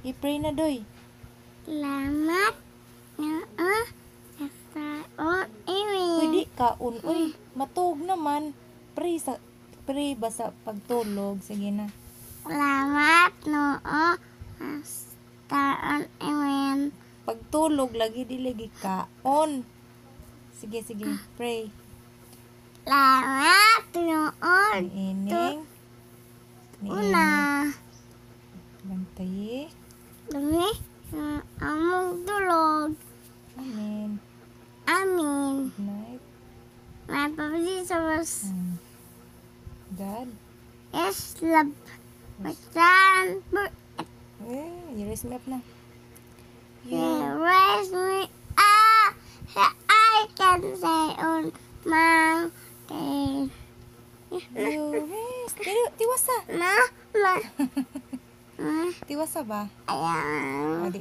I-pray na, Doy. Salamat. Noo. Sa on iwi. Pwede kaon. Uy, matug naman. Pray sa pray ba sa pagtulog? Sige na. Salamat. Noo. Sa on iwi. Pagtulog lagi di lagi kaon. Sige, sige. Pray. Salamat. Noo. Ining. Una. Bantay. Dumi. Among tulog. Amen. Good night. My Papa Jesus. Hmm. God. Yes, love. Masan. Eh, you raise me up na. You raise me up I can say on mountain. You raise. Tiwa, tiwasa. Ma, ma, ma, Tiwasa ba? O, di